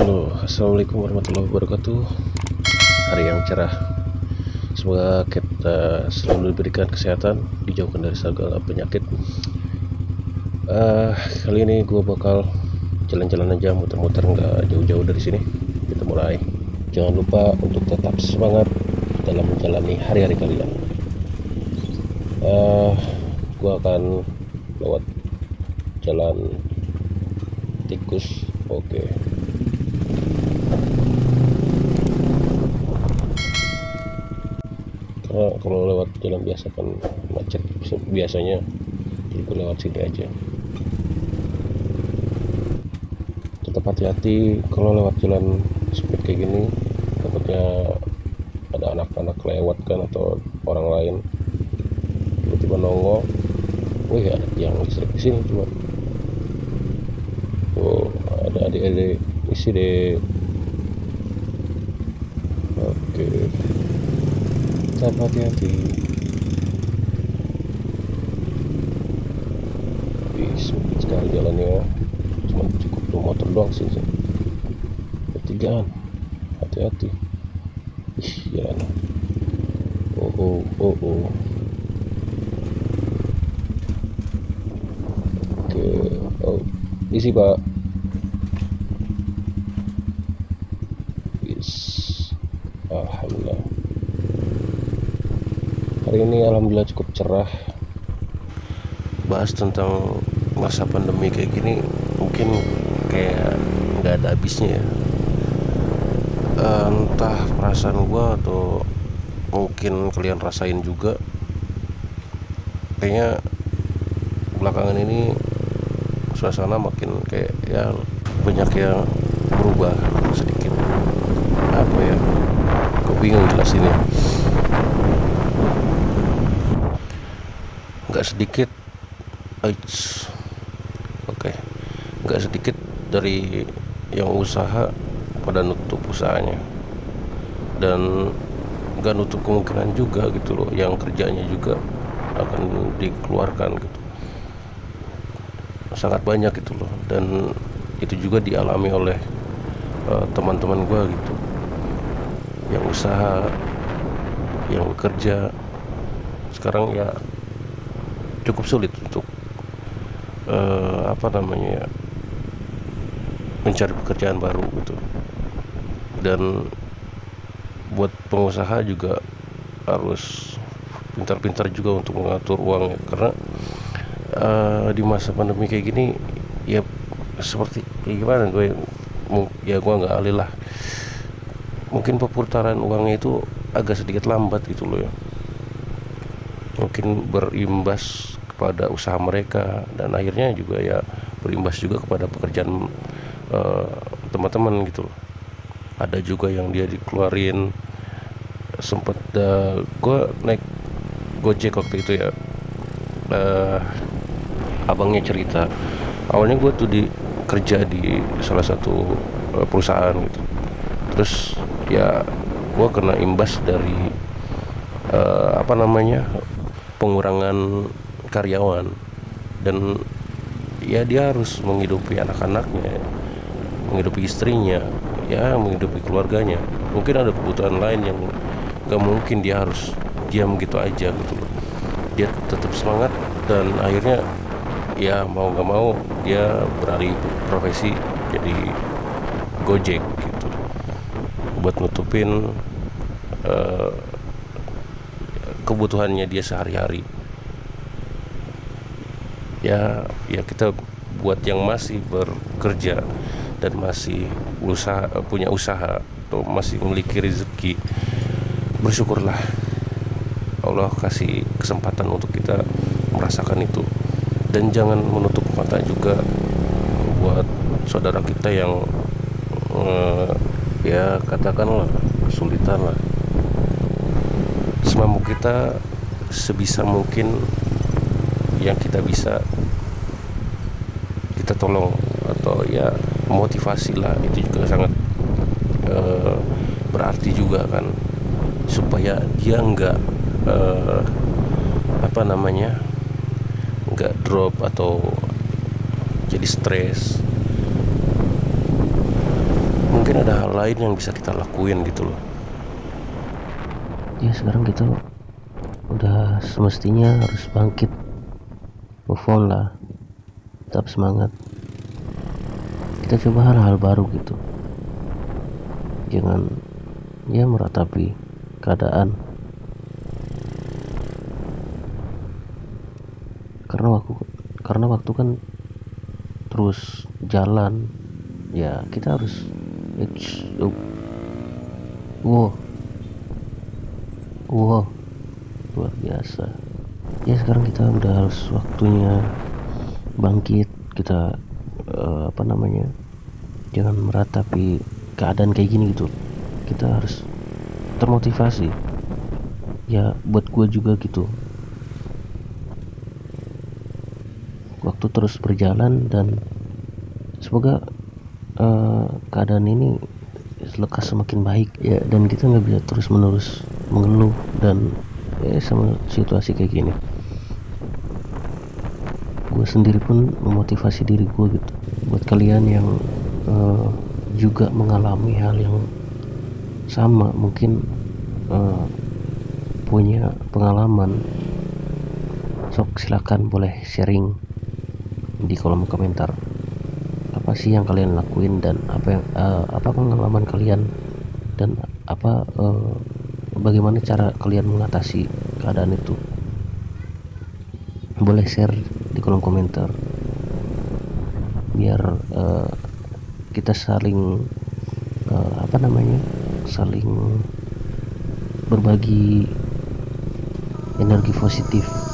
Halo, assalamualaikum warahmatullahi wabarakatuh. Hari yang cerah. Semoga kita selalu diberikan kesehatan, dijauhkan dari segala penyakit. Uh, kali ini gue bakal jalan-jalan aja, muter-muter nggak jauh-jauh dari sini. Kita mulai. Jangan lupa untuk tetap semangat dalam menjalani hari-hari kalian. Uh, gue akan lewat jalan tikus. Oke. Okay. karena kalau lewat jalan biasa kan macet. Biasanya jadi gue lewat sini aja. Tetap hati-hati kalau lewat jalan speed kayak gini. Takutnya ada anak-anak lewat kan atau orang lain. Tiba-tiba nongol. Wih ada tiang listrik sini cuma. Tuh ada adik-adik isi deh. Oke tetap hati-hati Ih, sempit sekali jalannya cuma cukup dua motor doang sih ketigaan hati-hati. Ih jalan. Oh oh oh oh. Oke oh. Isi pak. Alhamdulillah hari ini alhamdulillah cukup cerah. Bahas tentang masa pandemi kayak gini mungkin kayak nggak ada habisnya ya. Entah perasaan gua atau mungkin kalian rasain juga. Kayaknya belakangan ini suasana makin kayak ya banyak yang berubah. sedikit apa ya gue bingung jelasinnya nggak sedikit. Oke. Okay. nggak sedikit dari yang usaha pada nutup usahanya. Dan nggak nutup kemungkinan juga gitu loh yang kerjanya juga akan dikeluarkan gitu. Sangat banyak gitu loh. Dan itu juga dialami oleh uh, teman-teman gue gitu. Yang usaha yang bekerja. Sekarang ya cukup sulit untuk uh, apa namanya mencari pekerjaan baru gitu. Dan buat pengusaha juga harus pintar-pintar juga untuk mengatur uangnya karena uh, di masa pandemi kayak gini ya seperti kayak gimana gue ya gue nggak alih lah. Mungkin perputaran uangnya itu agak sedikit lambat gitu loh ya. Mungkin berimbas kepada usaha mereka dan akhirnya juga ya berimbas juga kepada pekerjaan teman-teman uh, gitu. Ada juga yang dia dikeluarin sempet uh, gue naik gojek waktu itu ya. Uh, abangnya cerita awalnya gue tuh di kerja di salah satu uh, perusahaan gitu. Terus ya gue kena imbas dari uh, apa namanya pengurangan karyawan. Dan ya dia harus menghidupi anak-anaknya menghidupi istrinya ya menghidupi keluarganya. Mungkin ada kebutuhan lain yang gak mungkin dia harus diam gitu aja gitu loh. Dia tetap semangat dan akhirnya ya mau gak mau dia beralih profesi jadi gojek gitu. Buat nutupin uh, kebutuhannya dia sehari-hari ya ya kita buat yang masih bekerja dan masih usaha punya usaha atau masih memiliki rezeki bersyukurlah. Allah kasih kesempatan untuk kita merasakan itu. Dan jangan menutup mata juga buat saudara kita yang eh, ya katakanlah kesulitan lah. Semampu kita sebisa mungkin yang kita bisa kita tolong atau ya motivasi lah. Itu juga sangat uh, berarti juga kan supaya dia nggak uh, apa namanya nggak drop atau jadi stres. Mungkin ada hal lain yang bisa kita lakuin gitu loh. Ya sekarang kita udah semestinya harus bangkit move on lah. Tetap semangat. Kita coba hal-hal baru gitu. Jangan ya meratapi keadaan. Karena waktu karena waktu kan terus jalan ya kita harus it's, oh. wow wow luar biasa ya sekarang kita udah harus waktunya bangkit. Kita uh, apa namanya jangan meratapi keadaan kayak gini gitu. Kita harus termotivasi. Ya buat gue juga gitu. Waktu terus berjalan dan semoga uh, keadaan ini lekas semakin baik ya. Dan kita nggak bisa terus menerus mengeluh dan ya sama situasi kayak gini. Gue sendiri pun memotivasi diri gue gitu. Buat kalian yang uh, juga mengalami hal yang sama mungkin uh, punya pengalaman sok silakan boleh sharing di kolom komentar. Apa sih yang kalian lakuin dan apa yang uh, apa pengalaman kalian dan apa uh, bagaimana cara kalian mengatasi keadaan itu? Boleh share di kolom komentar. Biar uh, kita saling uh, apa namanya? Saling berbagi energi positif